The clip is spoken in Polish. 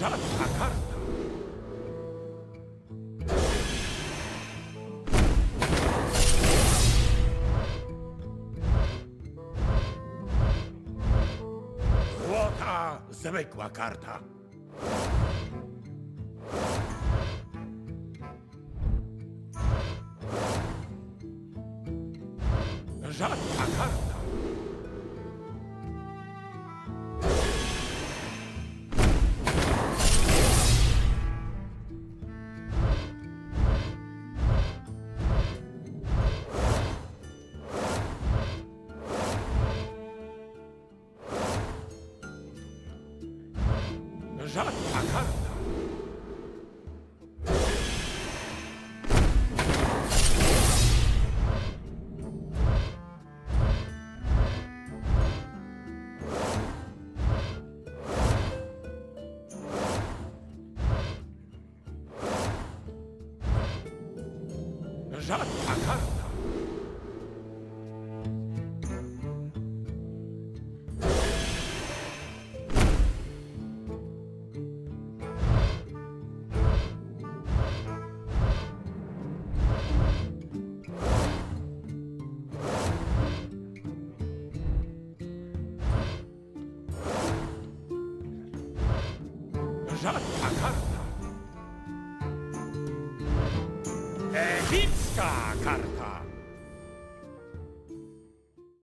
Rzadka karta. Złota, zwykła karta. Rzadka karta. сержант Акарта. Жан Акарта. ゃかかるか。えいつかかるか。